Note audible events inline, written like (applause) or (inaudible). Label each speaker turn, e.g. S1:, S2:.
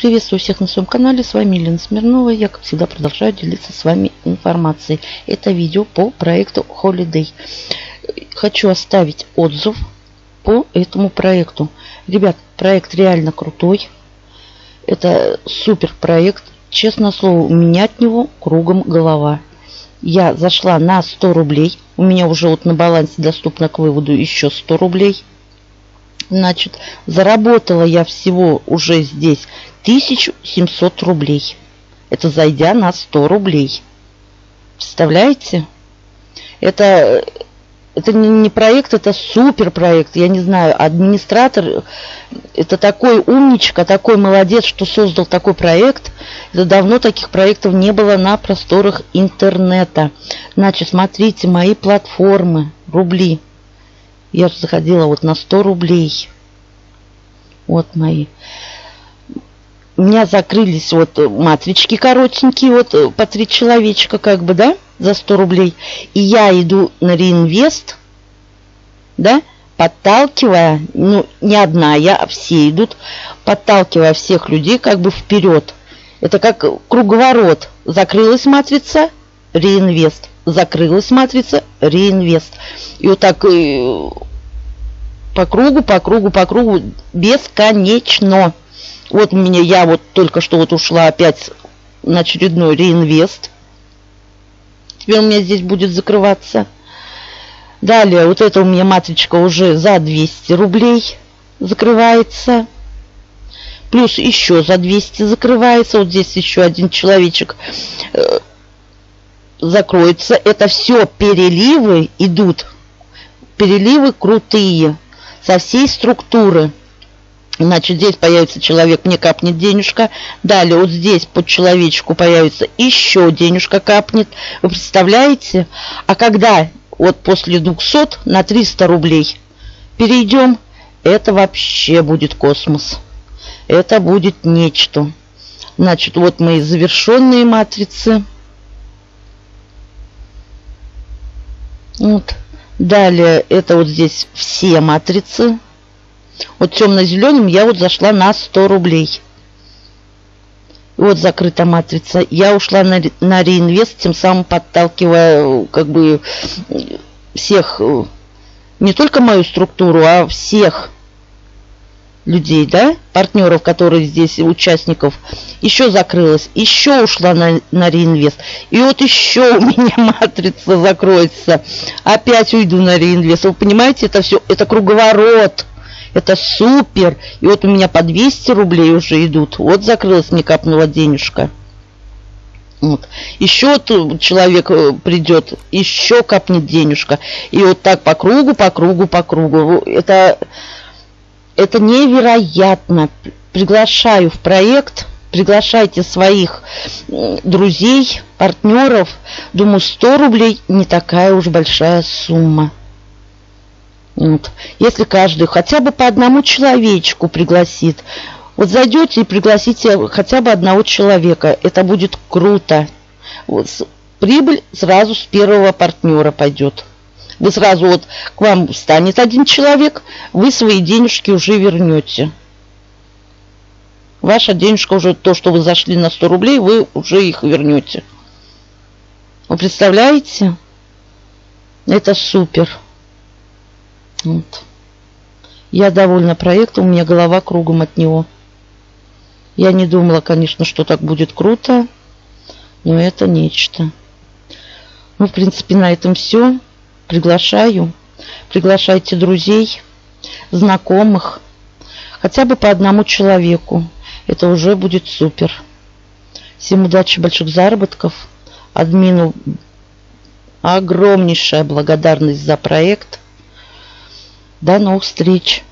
S1: Приветствую всех на своем канале. С вами Елена Смирнова. Я, как всегда, продолжаю делиться с вами информацией. Это видео по проекту Holiday. Хочу оставить отзыв по этому проекту. Ребят, проект реально крутой. Это супер проект. Честно слово, у меня от него кругом голова. Я зашла на 100 рублей. У меня уже вот на балансе доступно к выводу еще 100 рублей. Значит, заработала я всего уже здесь 1700 рублей. Это зайдя на 100 рублей. Представляете? Это, это не проект, это супер проект. Я не знаю, администратор, это такой умничка, такой молодец, что создал такой проект. Это давно таких проектов не было на просторах интернета. Значит, смотрите, мои платформы, рубли. Я же заходила вот на 100 рублей. Вот мои. У меня закрылись вот матрички коротенькие, вот э, по три человечка как бы, да, за 100 рублей. И я иду на реинвест, да, подталкивая, ну, не одна я, а все идут, подталкивая всех людей как бы вперед. Это как круговорот. Закрылась матрица, реинвест. Закрылась матрица, реинвест. И вот так э, по кругу, по кругу, по кругу бесконечно. Вот у меня, я вот только что вот ушла опять на очередной реинвест. Теперь у меня здесь будет закрываться. Далее, вот это у меня матричка уже за 200 рублей закрывается. Плюс еще за 200 закрывается. Вот здесь еще один человечек э, закроется. Это все переливы идут. Переливы крутые со всей структуры. Значит, здесь появится человек, мне капнет денежка. Далее вот здесь под человечку появится еще денежка капнет. Вы представляете? А когда вот после 200 на 300 рублей перейдем, это вообще будет космос. Это будет нечто. Значит, вот мои завершенные матрицы. Вот. Далее это вот здесь все матрицы. Вот темно-зеленым я вот зашла на 100 рублей. Вот закрыта матрица. Я ушла на, на реинвест, тем самым подталкивая как бы всех, не только мою структуру, а всех людей, да, партнеров, которые здесь, участников, еще закрылась, еще ушла на, на реинвест. И вот еще у меня (laughs) матрица закроется. Опять уйду на реинвест. Вы понимаете, это все, это круговорот. Это супер. И вот у меня по 200 рублей уже идут. Вот закрылась, не капнула денежка. Вот. Еще человек э, придет, еще капнет денежка. И вот так по кругу, по кругу, по кругу. Это это невероятно. Приглашаю в проект, приглашайте своих друзей, партнеров. Думаю, 100 рублей не такая уж большая сумма. Вот. Если каждый хотя бы по одному человечку пригласит, вот зайдете и пригласите хотя бы одного человека, это будет круто. Вот. Прибыль сразу с первого партнера пойдет. Вы сразу вот к вам встанет один человек, вы свои денежки уже вернете. Ваша денежка уже, то, что вы зашли на 100 рублей, вы уже их вернете. Вы представляете? Это супер. Вот. Я довольна проектом, у меня голова кругом от него. Я не думала, конечно, что так будет круто, но это нечто. Ну, в принципе, на этом все. Приглашаю. Приглашайте друзей, знакомых, хотя бы по одному человеку. Это уже будет супер. Всем удачи, больших заработков. Админу огромнейшая благодарность за проект. До новых встреч!